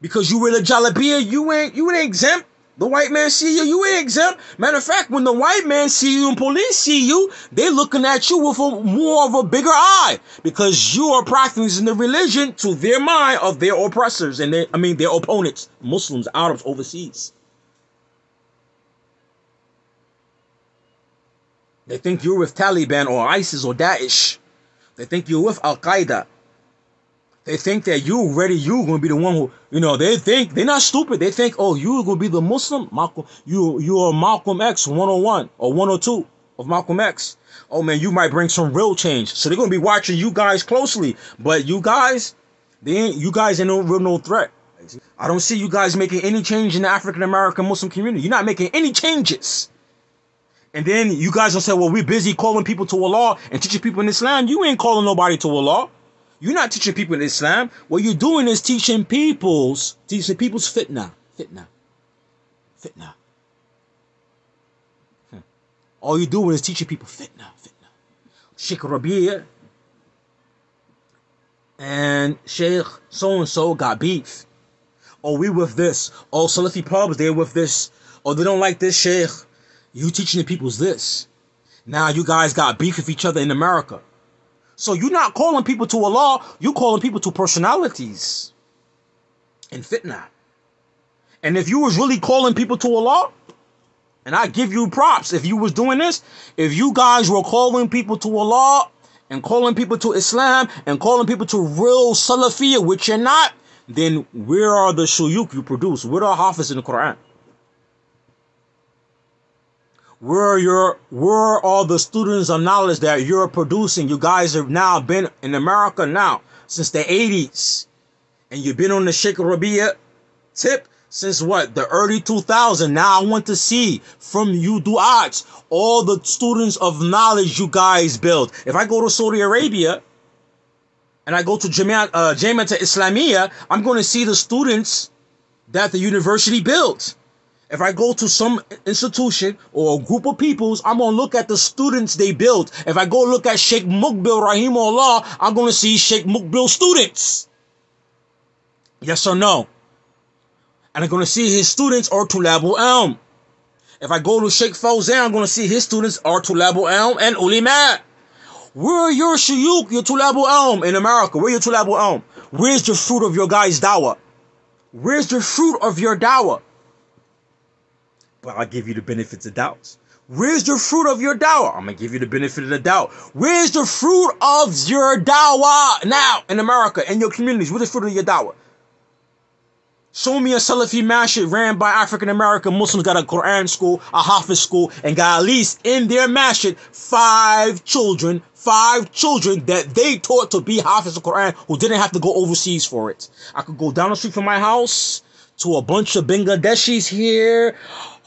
Because you wear the jalabia, you ain't you ain't exempt the white man see you, you ain't exempt. Matter of fact, when the white man see you and police see you, they looking at you with a more of a bigger eye because you are practicing the religion to their mind of their oppressors and their, I mean their opponents, Muslims, Arabs overseas. They think you're with Taliban or ISIS or Daesh. They think you're with Al Qaeda. They think that you ready, you gonna be the one who, you know, they think they're not stupid. They think, oh, you gonna be the Muslim Malcolm, you you are Malcolm X 101 or 102 of Malcolm X. Oh man, you might bring some real change. So they're gonna be watching you guys closely. But you guys, they ain't you guys ain't no real no threat. I don't see you guys making any change in the African American Muslim community. You're not making any changes. And then you guys will say, well, we're busy calling people to Allah and teaching people in Islam. You ain't calling nobody to Allah. You're not teaching people in Islam. What you're doing is teaching people's teaching people's fitna, fitna, fitna. Hmm. All you're doing is teaching people fitna, fitna. Sheikh Rabia and Sheikh so and so got beef. Oh, we with this. Oh, Salafi pubs, they're with this. Oh, they don't like this Sheikh. You teaching the people's this. Now you guys got beef with each other in America. So you're not calling people to Allah, you're calling people to personalities and fitna. And if you was really calling people to Allah, and I give you props if you was doing this, if you guys were calling people to Allah and calling people to Islam and calling people to real Salafiyah, which you're not, then where are the shuyuk you produce? Where are hafiz in the Quran? Where are your where are all the students of knowledge that you're producing? You guys have now been in America now since the 80s. And you've been on the Sheikh Rabia tip since what? The early 2000s. Now I want to see from you du'ats all the students of knowledge you guys build. If I go to Saudi Arabia and I go to Jamiat uh, Islamiyah, I'm going to see the students that the university built. If I go to some institution or a group of peoples, I'm gonna look at the students they built. If I go look at Sheikh Mukbil Rahimullah, I'm gonna see Sheikh Mukbil students. Yes or no? And I'm gonna see his students are Tulabul Ilm. If I go to Sheikh Fawzan, I'm gonna see his students are Tulabul Ilm and Ulama. Where are your shuyuk, your Tulabul Ilm in America? Where are your Tulabul Ilm? Where's the fruit of your guys' dawah? Where's the fruit of your dawah? But I'll give you the benefits of doubt. Where's the fruit of your dawah? I'm gonna give you the benefit of the doubt. Where's the fruit of your dawah now in America, in your communities? Where's the fruit of your dawah? Show me a Salafi masjid ran by African American Muslims, got a Quran school, a Hafiz school, and got at least in their masjid five children, five children that they taught to be Hafiz of Quran who didn't have to go overseas for it. I could go down the street from my house to a bunch of Bangladeshis here,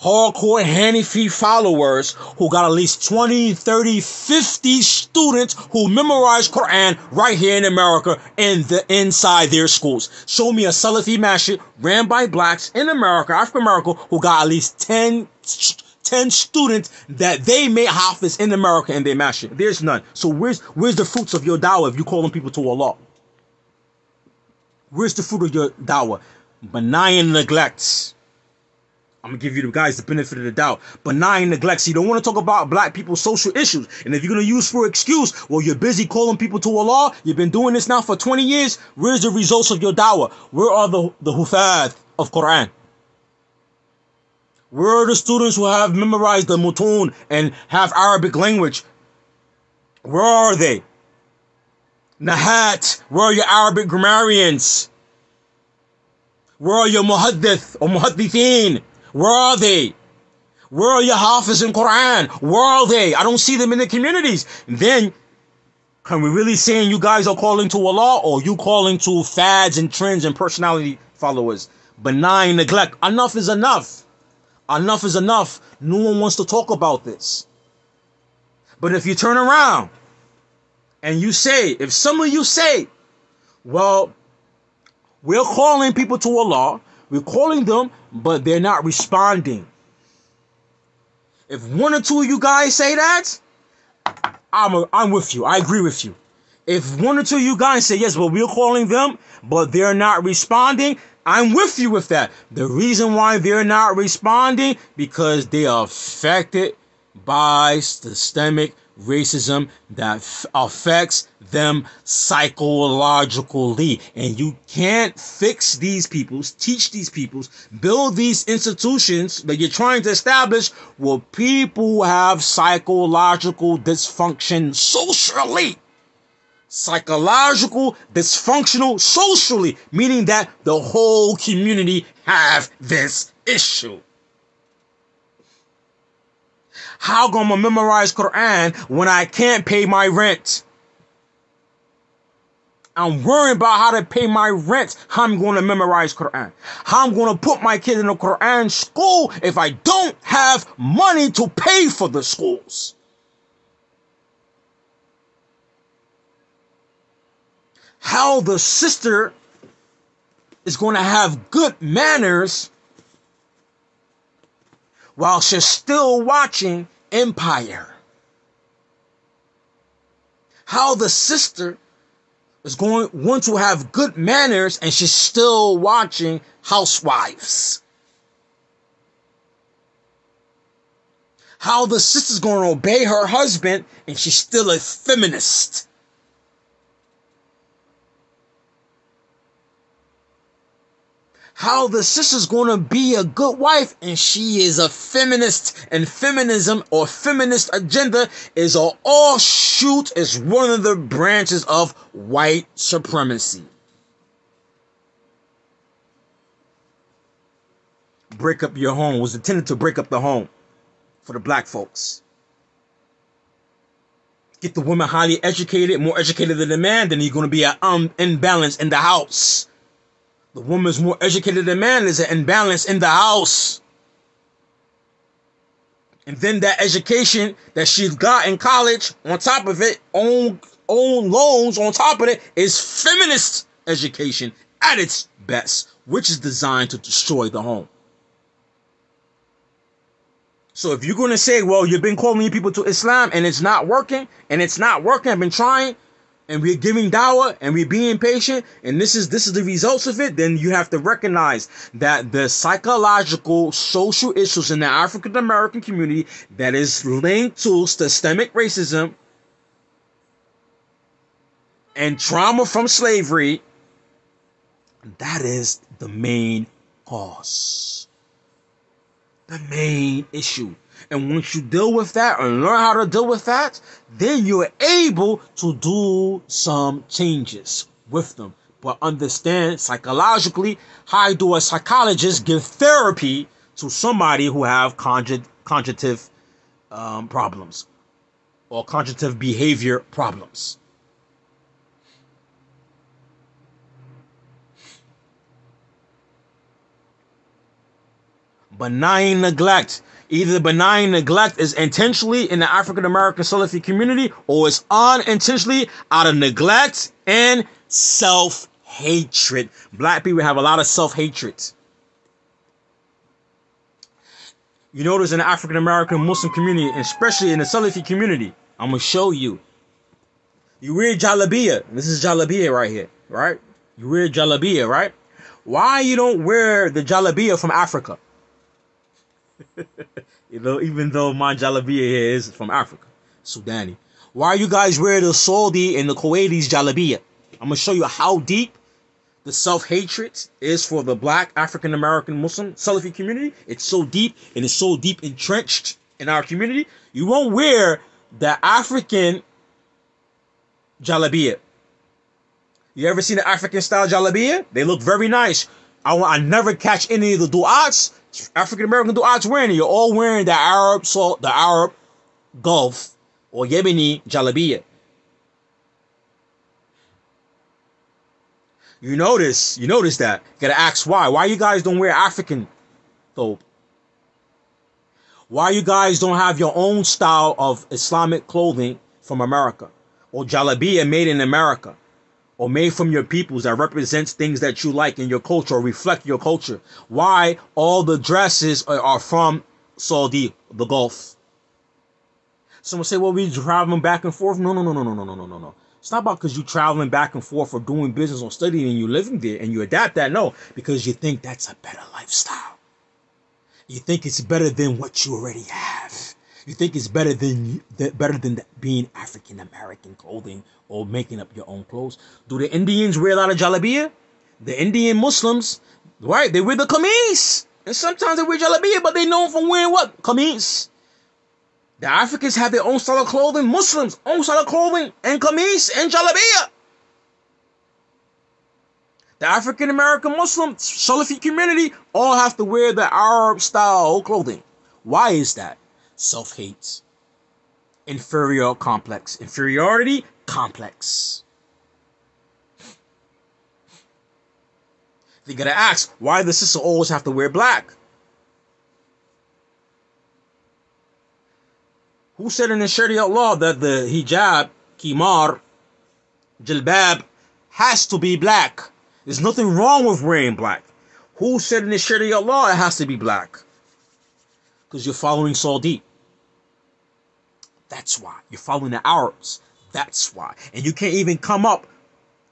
hardcore Hanafi followers who got at least 20, 30, 50 students who memorize Quran right here in America in the inside their schools. Show me a Salafi masjid ran by blacks in America, African America, who got at least 10, 10 students that they made hafiz in America and they masjid. There's none. So where's where's the fruits of your dawah if you calling people to Allah? Where's the fruit of your dawah? Benign neglects I'm gonna give you the guys the benefit of the doubt. Benign neglect. See, you don't want to talk about black people's social issues. And if you're gonna use for excuse, well, you're busy calling people to Allah. You've been doing this now for 20 years. Where's the results of your dawah? Where are the the hufad of Quran? Where are the students who have memorized the mutun and have Arabic language? Where are they? Nahat, where are your Arabic grammarians? Where are your muhaddith or muhaddithin? Where are they? Where are your hafiz in Quran? Where are they? I don't see them in the communities. Then, can we really saying you guys are calling to Allah or you calling to fads and trends and personality followers? Benign neglect. Enough is enough. Enough is enough. No one wants to talk about this. But if you turn around and you say, if some of you say, well, we're calling people to Allah, we're calling them, but they're not responding. If one or two of you guys say that, I'm a, I'm with you. I agree with you. If one or two of you guys say yes, but we're calling them, but they're not responding, I'm with you with that. The reason why they're not responding because they are affected by systemic racism that f- affects them psychologically. And you can't fix these peoples, teach these peoples, build these institutions that you're trying to establish where people have psychological dysfunction socially. Psychological dysfunctional socially, meaning that the whole community have this issue. How gonna memorize Quran when I can't pay my rent? I'm worrying about how to pay my rent. How I'm going to memorize Quran. How I'm going to put my kid in a Quran school if I don't have money to pay for the schools. How the sister is going to have good manners while she's still watching Empire. How the sister is going want to have good manners and she's still watching Housewives. How the sister's going to obey her husband and she's still a feminist. How the sister's gonna be a good wife and she is a feminist and feminism or feminist agenda is a offshoot is one of the branches of white supremacy. Break up your home was intended to break up the home for the black folks. Get the woman highly educated more educated than the man then you're to be an um, imbalance in the house the woman's more educated than man is an imbalance in the house. And then that education that she's got in college, on top of it, own own loans on top of it, is feminist education at its best, which is designed to destroy the home. So if you're gonna say, well, you've been calling people to Islam and it's not working, and it's not working, I've been trying, and we're giving dawah and we're being patient and this is this is the results of it then you have to recognize that the psychological social issues in the african american community that is linked to systemic racism and trauma from slavery that is the main cause. The main issue and once you deal with that and learn how to deal with that, then you're able to do some changes with them. But understand psychologically, how do a psychologist give therapy to somebody who have cognitive um, problems or cognitive behavior problems? Benign neglect. Either benign neglect is intentionally in the African American Salafi community or it's unintentionally out of neglect and self hatred. Black people have a lot of self hatred. You notice in the African American Muslim community, especially in the Salafi community, I'm gonna show you. You wear jalabiya. This is jalabiya right here, right? You wear jalabiya, right? Why you don't wear the jalabiya from Africa? [laughs] you know, even though my jalabiya is from Africa, Sudani. Why are you guys wear the Saudi and the Kuwaitis jalabiya? I'm gonna show you how deep the self hatred is for the black African American Muslim Salafi community. It's so deep and it's so deep entrenched in our community. You won't wear the African jalabiya. You ever seen the African style jalabiya? They look very nice. I, I never catch any of the du'ats, African American du'ats wearing it. You're all wearing the Arab salt, the Arab Gulf or Yemeni jalabiya. You notice, you notice that. You gotta ask why. Why you guys don't wear African thobe? Why you guys don't have your own style of Islamic clothing from America? Or jalabiya made in America? Or made from your peoples that represents things that you like in your culture or reflect your culture? Why all the dresses are from Saudi, the Gulf? Someone say, well, we traveling back and forth. No, no, no, no, no, no, no, no, no. no. It's not about because you're traveling back and forth or doing business or studying and you're living there and you adapt that. No, because you think that's a better lifestyle. You think it's better than what you already have. You think it's better than better than being African American clothing or making up your own clothes. Do the Indians wear a lot of jalabia? The Indian Muslims, right? They wear the kameez, and sometimes they wear jalabia, but they known for wearing what kameez. The Africans have their own style of clothing, Muslims own style of clothing, and kameez and jalabia. The African American Muslim Salafi community all have to wear the Arab style clothing. Why is that? Self hate, inferior complex, inferiority complex. They gotta ask why the sister always have to wear black. Who said in the Sharia law that the hijab, khimar, jilbab has to be black? There's nothing wrong with wearing black. Who said in the Sharia law it has to be black? Because you're following Saudi. That's why. You're following the Arabs. That's why. And you can't even come up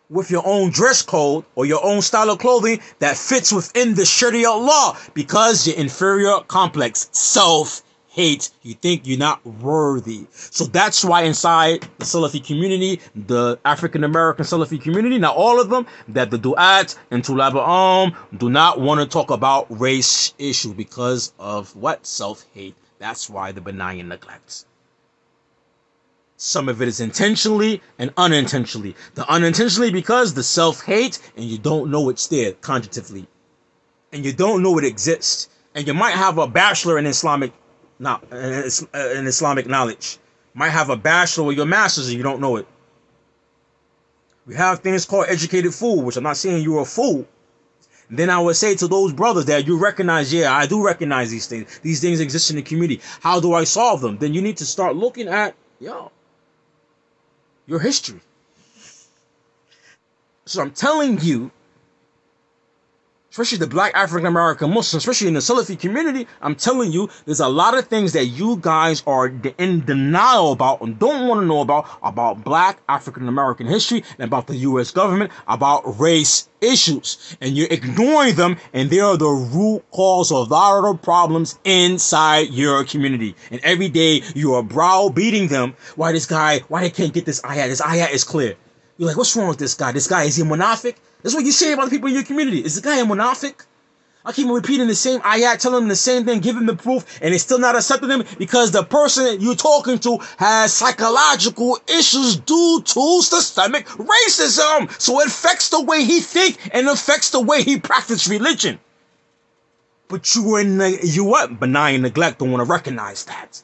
with your own dress code or your own style of clothing that fits within the Sharia law because you're inferior complex, self hate, you think you're not worthy. So that's why inside the Salafi community, the African American Salafi community, not all of them, that the Duat and Tulaba um do not want to talk about race issue because of what? Self hate. That's why the benign neglect. Some of it is intentionally and unintentionally. The unintentionally because the self hate and you don't know it's there conjunctively. And you don't know it exists. And you might have a bachelor in Islamic not uh, an uh, Islamic knowledge. Might have a bachelor or your master's and you don't know it. We have things called educated fool, which I'm not saying you're a fool. then I would say to those brothers that you recognize, yeah, I do recognize these things. These things exist in the community. How do I solve them? Then you need to start looking at, yo, your history. So I'm telling you especially the black African American Muslims, especially in the Salafi community, I'm telling you, there's a lot of things that you guys are in denial about and don't want to know about, about black African American history and about the U.S. government, about race issues. And you're ignoring them, and they are the root cause of a lot of problems inside your community. And every day you are browbeating them. Why this guy, why they can't get this ayat? This ayat is clear. You're like, what's wrong with this guy? This guy, is he a munafiq? That's what you say about the people in your community. Is the guy a munafiq? I keep repeating the same ayat, telling them the same thing, giving the proof, and it's still not accepting them because the person you're talking to has psychological issues due to systemic racism. So it affects the way he think and affects the way he practice religion. But you in you what? Benign neglect don't want to recognize that.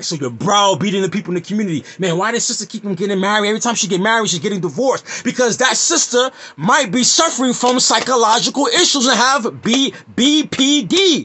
So you're browbeating the people in the community. Man, why does sister keep on getting married? Every time she get married, she's getting divorced. Because that sister might be suffering from psychological issues and have B, BPD.